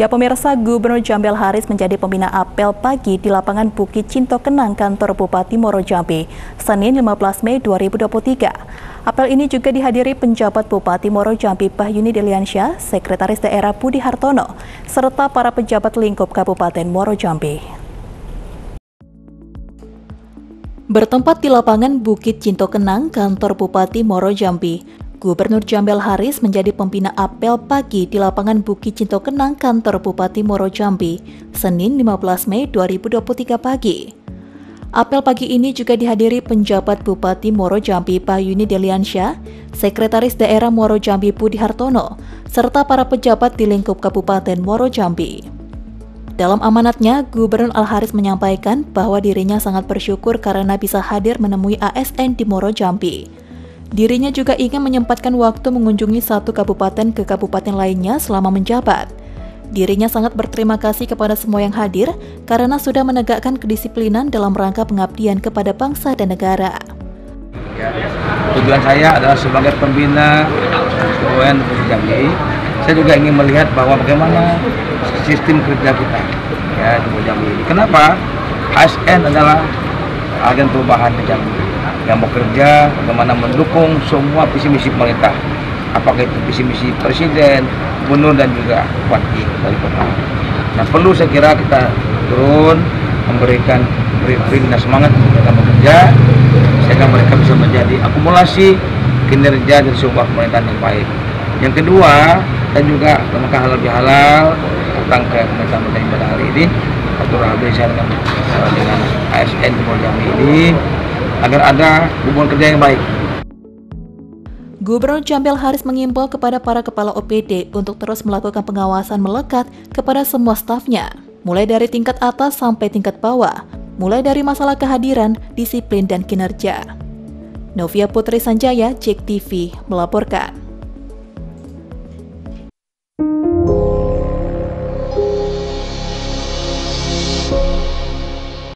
Ya pemirsa, Gubernur Jambil Haris menjadi pembina apel pagi di lapangan Bukit Cinto Kenang kantor Bupati Moro Jambi, Senin 15 Mei 2023. Apel ini juga dihadiri penjabat Bupati Moro Jambi Bahyuni Deliansyah, Sekretaris Daerah Budi Hartono, serta para pejabat lingkup Kabupaten Moro Jambi. Bertempat di lapangan Bukit Cinto Kenang, kantor Bupati Moro Jambi, Gubernur Jambel Haris menjadi pembina apel pagi di lapangan Bukit Cinto Kenang kantor Bupati Moro Jambi, Senin 15 Mei 2023 pagi. Apel pagi ini juga dihadiri penjabat Bupati Moro Jambi Pak Yuni Deliansyah, Sekretaris Daerah Moro Jambi Budi Hartono, serta para pejabat di lingkup Kabupaten Moro Jambi. Dalam amanatnya, Gubernur Al-Haris menyampaikan bahwa dirinya sangat bersyukur karena bisa hadir menemui ASN di Moro Jambi. Dirinya juga ingin menyempatkan waktu mengunjungi satu kabupaten ke kabupaten lainnya selama menjabat. Dirinya sangat berterima kasih kepada semua yang hadir karena sudah menegakkan kedisiplinan dalam rangka pengabdian kepada bangsa dan negara. Ya, tujuan saya adalah sebagai pembina UN Jambi. Saya juga ingin melihat bahwa bagaimana sistem kerja kita ya di Jambi. Kenapa? ASN adalah agen perubahan di Jambi yang bekerja bagaimana mendukung semua visi misi pemerintah apakah itu visi misi presiden, gubernur dan juga wakil dari kota. Nah perlu saya kira kita turun memberikan beri dan semangat mereka bekerja sehingga mereka bisa menjadi akumulasi kinerja dari sebuah pemerintahan yang baik. Yang kedua, dan juga maka halal bihalal datang ke pemerintahan pada hari ini atau saya dengan, dengan ASN Jambi ini agar ada hubungan kerja yang baik. Gubernur Jambil Haris mengimbau kepada para kepala OPD untuk terus melakukan pengawasan melekat kepada semua stafnya, mulai dari tingkat atas sampai tingkat bawah, mulai dari masalah kehadiran, disiplin, dan kinerja. Novia Putri Sanjaya, Cek TV, melaporkan.